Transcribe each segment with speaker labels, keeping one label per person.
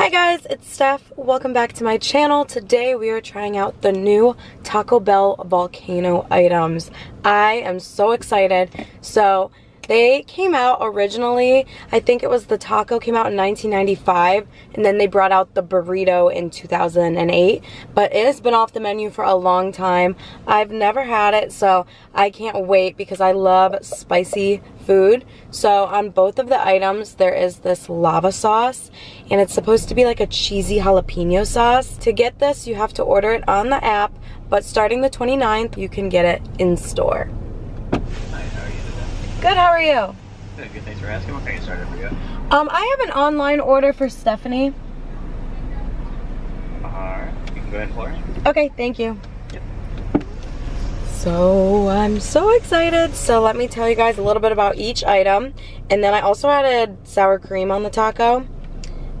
Speaker 1: Hi guys, it's Steph. Welcome back to my channel. Today we are trying out the new Taco Bell Volcano items. I am so excited. So they came out originally, I think it was the taco came out in 1995 and then they brought out the burrito in 2008. But it has been off the menu for a long time. I've never had it so I can't wait because I love spicy food. So on both of the items there is this lava sauce and it's supposed to be like a cheesy jalapeno sauce. To get this you have to order it on the app but starting the 29th you can get it in store. Good, how are you?
Speaker 2: Good, good. Thanks for asking. What can I get started for you?
Speaker 1: Um, I have an online order for Stephanie.
Speaker 2: Alright, you can go ahead and pour it.
Speaker 1: Okay, thank you.
Speaker 2: Yep.
Speaker 1: So I'm so excited. So let me tell you guys a little bit about each item. And then I also added sour cream on the taco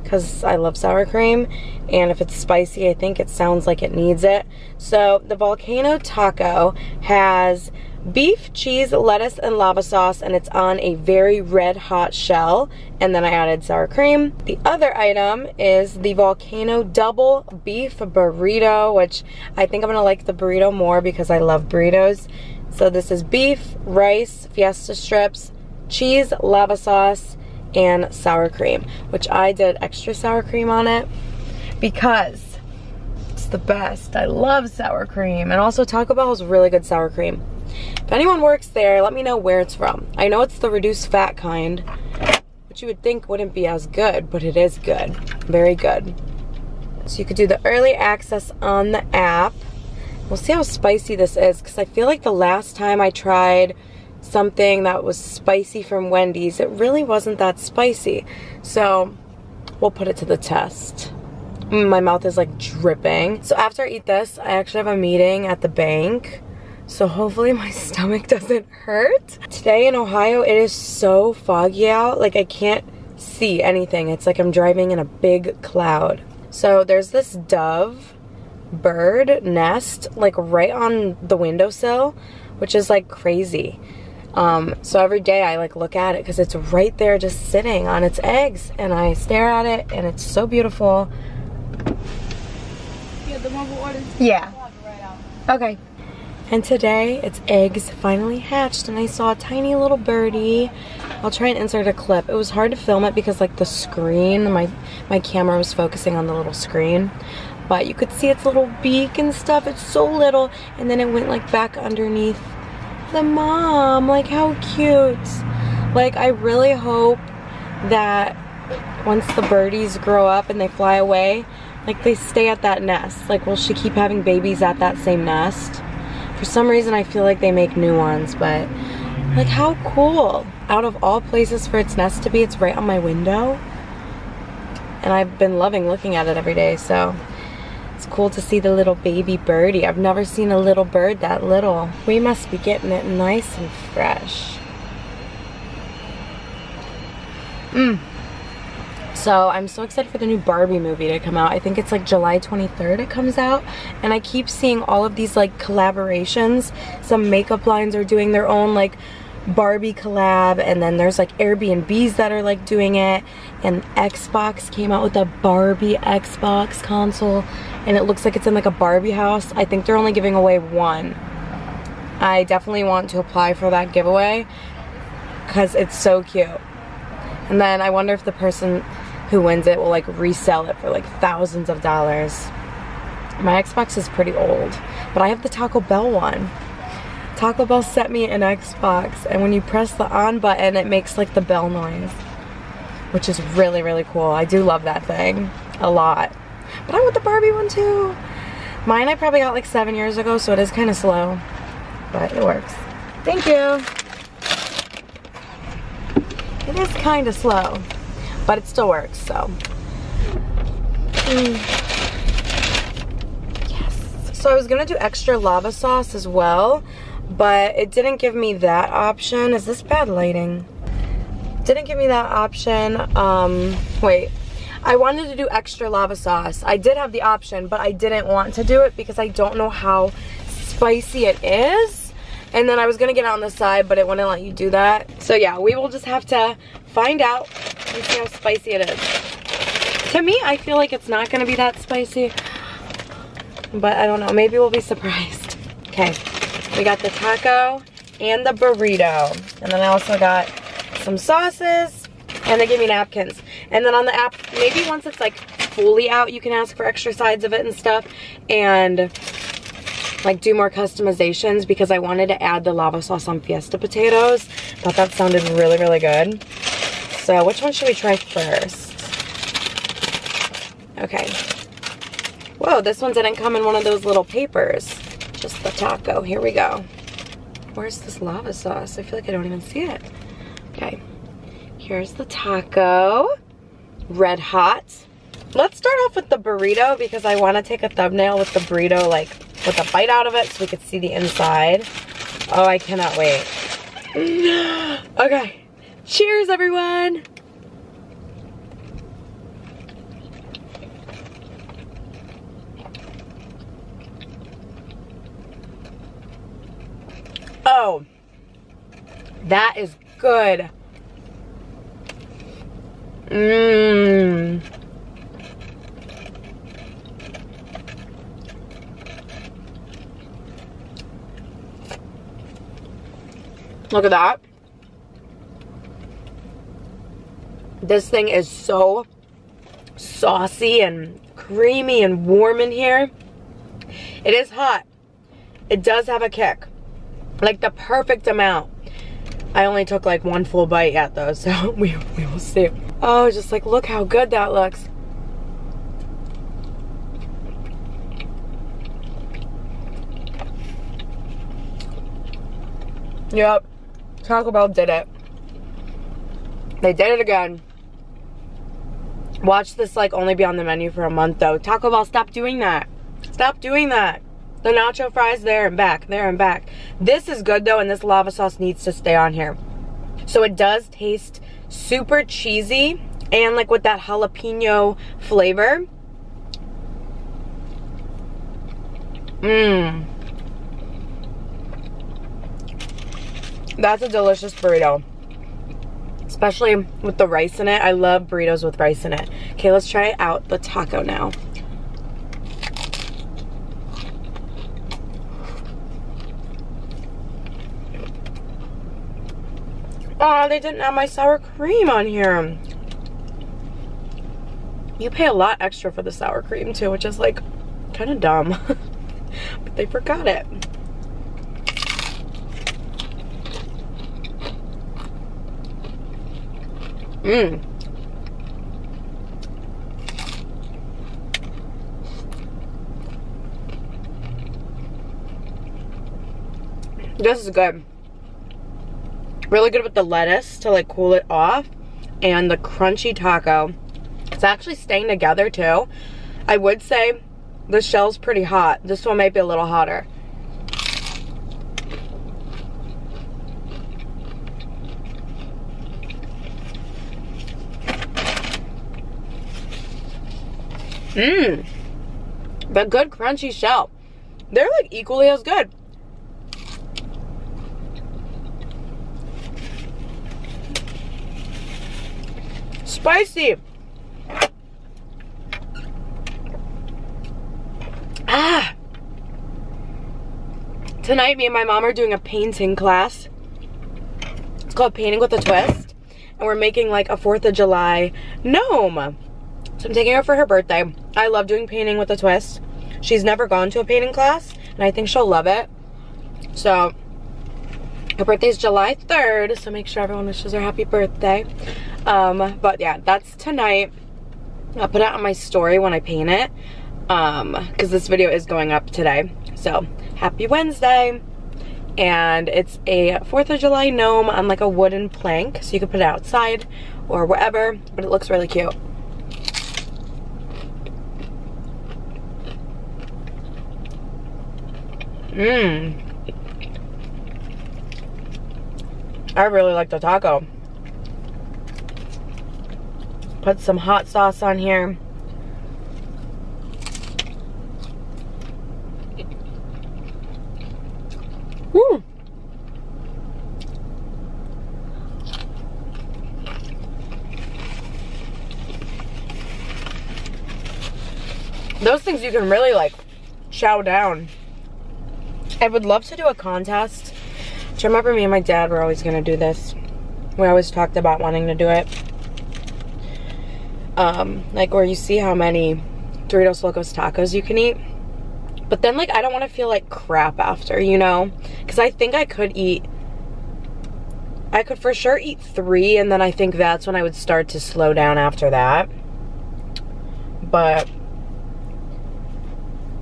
Speaker 1: because I love sour cream. And if it's spicy, I think it sounds like it needs it. So the Volcano Taco has beef, cheese, lettuce, and lava sauce, and it's on a very red hot shell. And then I added sour cream. The other item is the Volcano Double Beef Burrito, which I think I'm gonna like the burrito more because I love burritos. So this is beef, rice, fiesta strips, cheese, lava sauce, and sour cream, which I did extra sour cream on it because it's the best. I love sour cream. And also Taco Bell has really good sour cream. If anyone works there, let me know where it's from. I know it's the reduced fat kind, which you would think wouldn't be as good, but it is good. Very good. So you could do the early access on the app. We'll see how spicy this is because I feel like the last time I tried something that was spicy from Wendy's, it really wasn't that spicy. So we'll put it to the test. Mm, my mouth is like dripping. So after I eat this, I actually have a meeting at the bank so hopefully my stomach doesn't hurt. Today in Ohio, it is so foggy out. Like I can't see anything. It's like I'm driving in a big cloud. So there's this dove bird nest like right on the windowsill, which is like crazy. Um, so every day I like look at it because it's right there just sitting on its eggs and I stare at it and it's so beautiful.
Speaker 3: Yeah, the.
Speaker 1: Yeah. Okay. And today, its eggs finally hatched and I saw a tiny little birdie. I'll try and insert a clip. It was hard to film it because like the screen, my, my camera was focusing on the little screen. But you could see its little beak and stuff. It's so little. And then it went like back underneath the mom. Like how cute. Like I really hope that once the birdies grow up and they fly away, like they stay at that nest. Like will she keep having babies at that same nest? For some reason, I feel like they make new ones, but like how cool. Out of all places for its nest to be, it's right on my window. And I've been loving looking at it every day, so it's cool to see the little baby birdie. I've never seen a little bird that little. We must be getting it nice and fresh. Mmm. So I'm so excited for the new Barbie movie to come out. I think it's like July 23rd it comes out. And I keep seeing all of these like collaborations. Some makeup lines are doing their own like Barbie collab and then there's like Airbnbs that are like doing it and Xbox came out with a Barbie Xbox console and it looks like it's in like a Barbie house. I think they're only giving away one. I definitely want to apply for that giveaway because it's so cute. And then I wonder if the person who wins it will like resell it for like thousands of dollars. My Xbox is pretty old, but I have the Taco Bell one. Taco Bell sent me an Xbox and when you press the on button it makes like the bell noise. Which is really, really cool. I do love that thing a lot. But I want the Barbie one too. Mine I probably got like seven years ago so it is kind of slow. But it works. Thank you. It is kind of slow but it still works, so. Mm. Yes. So I was gonna do extra lava sauce as well, but it didn't give me that option. Is this bad lighting? Didn't give me that option. Um, wait. I wanted to do extra lava sauce. I did have the option, but I didn't want to do it because I don't know how spicy it is. And then I was gonna get on the side, but it wouldn't let you do that. So yeah, we will just have to find out let see how spicy it is. To me, I feel like it's not gonna be that spicy. But I don't know, maybe we'll be surprised. Okay, we got the taco and the burrito. And then I also got some sauces and they gave me napkins. And then on the app, maybe once it's like fully out, you can ask for extra sides of it and stuff. And like do more customizations because I wanted to add the lava sauce on fiesta potatoes. Thought that sounded really, really good. So which one should we try first? Okay. Whoa, this one didn't come in one of those little papers. Just the taco. Here we go. Where's this lava sauce? I feel like I don't even see it. Okay. Here's the taco. Red hot. Let's start off with the burrito because I want to take a thumbnail with the burrito like with a bite out of it so we could see the inside. Oh, I cannot wait. okay. Cheers, everyone. Oh, that is good. Mmm. Look at that. This thing is so saucy and creamy and warm in here. It is hot. It does have a kick. Like the perfect amount. I only took like one full bite yet though, so we, we will see. Oh, just like look how good that looks. Yep. Taco Bell did it. They did it again. Watch this like only be on the menu for a month though. Taco Bell, stop doing that. Stop doing that. The nacho fries there and back, there and back. This is good though and this lava sauce needs to stay on here. So it does taste super cheesy and like with that jalapeno flavor. Mmm. That's a delicious burrito. Especially with the rice in it. I love burritos with rice in it. Okay, let's try out the taco now. Oh, they didn't have my sour cream on here. You pay a lot extra for the sour cream too, which is like kind of dumb. but they forgot it. Mmm. This is good. Really good with the lettuce to like cool it off. And the crunchy taco. It's actually staying together too. I would say the shell's pretty hot. This one might be a little hotter. Mmm. The good crunchy shell. They're like equally as good. Spicy. Ah. Tonight, me and my mom are doing a painting class. It's called Painting with a Twist. And we're making like a 4th of July gnome. So I'm taking her for her birthday. I love doing painting with a twist. She's never gone to a painting class, and I think she'll love it. So, her birthday's July 3rd, so make sure everyone wishes her happy birthday. Um, but yeah, that's tonight. I'll put it on my story when I paint it, um, because this video is going up today. So, happy Wednesday. And it's a 4th of July gnome on like a wooden plank, so you can put it outside or wherever, but it looks really cute. Mmm. I really like the taco. Put some hot sauce on here. Woo! those things you can really like chow down. I would love to do a contest. Do you remember me and my dad were always gonna do this? We always talked about wanting to do it. Um, like where you see how many Doritos Locos tacos you can eat. But then like I don't want to feel like crap after, you know? Because I think I could eat I could for sure eat three and then I think that's when I would start to slow down after that. But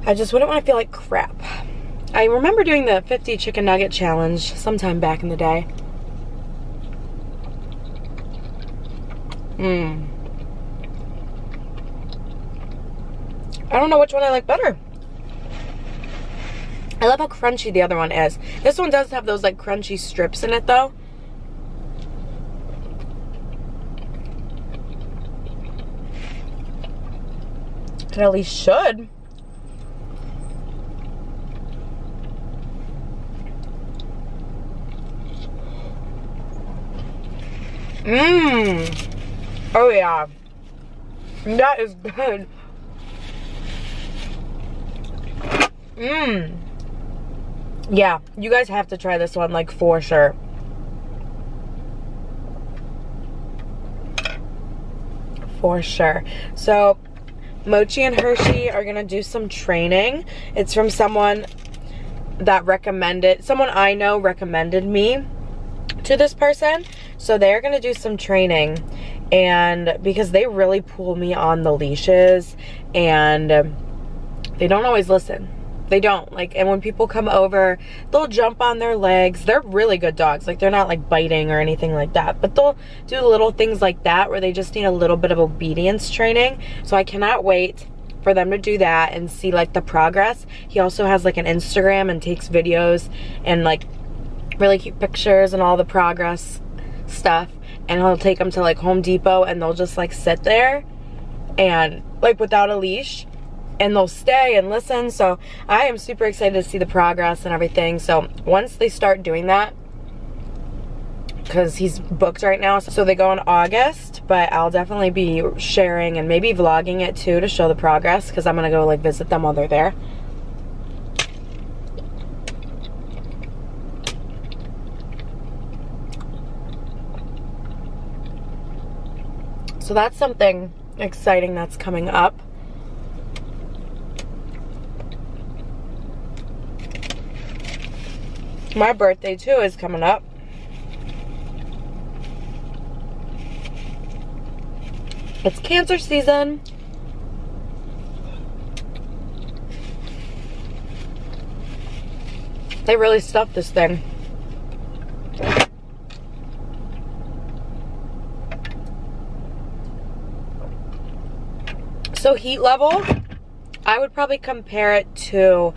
Speaker 1: I just wouldn't want to feel like crap. I remember doing the 50 chicken nugget challenge sometime back in the day. Mmm. I don't know which one I like better. I love how crunchy the other one is. This one does have those like crunchy strips in it though. It at least should. Mmm. Oh yeah. That is good. Mmm. Yeah, you guys have to try this one, like, for sure. For sure. So, Mochi and Hershey are gonna do some training. It's from someone that recommended, someone I know recommended me to this person. So they're gonna do some training and because they really pull me on the leashes and they don't always listen. They don't like and when people come over they'll jump on their legs. They're really good dogs. Like they're not like biting or anything like that but they'll do little things like that where they just need a little bit of obedience training. So i cannot wait for them to do that and see like the progress. He also has like an instagram and takes videos and like really cute pictures and all the progress stuff and he'll take them to like home depot and they'll just like sit there and like without a leash and they'll stay and listen. So I am super excited to see the progress and everything. So once they start doing that, because he's booked right now, so they go in August, but I'll definitely be sharing and maybe vlogging it too to show the progress because I'm gonna go like visit them while they're there. So that's something exciting that's coming up. My birthday too is coming up. It's cancer season. They really stuffed this thing. So heat level, I would probably compare it to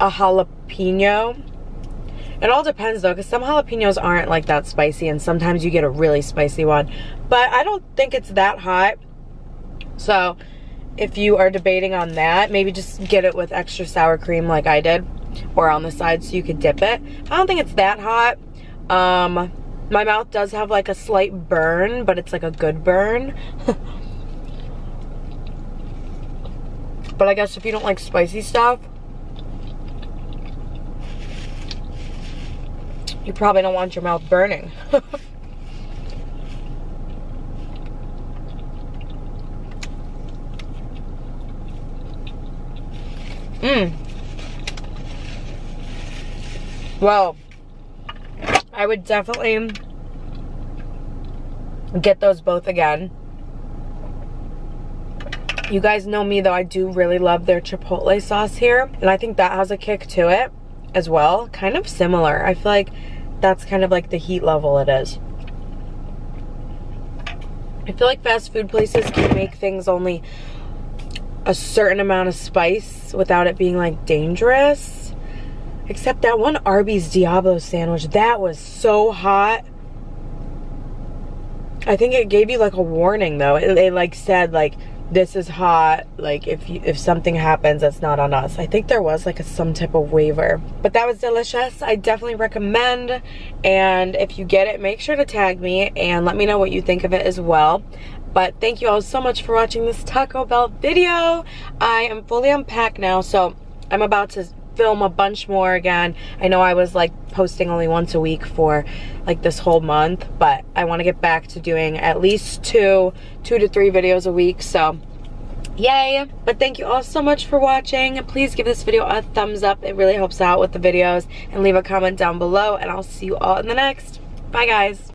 Speaker 1: a jalapeno it all depends though, because some jalapenos aren't like that spicy and sometimes you get a really spicy one. But I don't think it's that hot. So if you are debating on that, maybe just get it with extra sour cream like I did. Or on the side so you could dip it. I don't think it's that hot. Um, my mouth does have like a slight burn, but it's like a good burn. but I guess if you don't like spicy stuff, You probably don't want your mouth burning. Mmm. Well, I would definitely get those both again. You guys know me though, I do really love their chipotle sauce here. And I think that has a kick to it as well. Kind of similar. I feel like that's kind of like the heat level it is. I feel like fast food places can make things only a certain amount of spice without it being like dangerous. Except that one Arby's Diablo sandwich, that was so hot. I think it gave you like a warning though. It, it like said like this is hot like if you, if something happens it's not on us. I think there was like a, some type of waiver but that was delicious. I definitely recommend and if you get it make sure to tag me and let me know what you think of it as well. But thank you all so much for watching this Taco Bell video. I am fully unpacked now, so I'm about to film a bunch more again. I know I was like posting only once a week for like this whole month, but I want to get back to doing at least two, two to three videos a week. So yay but thank you all so much for watching please give this video a thumbs up it really helps out with the videos and leave a comment down below and i'll see you all in the next bye guys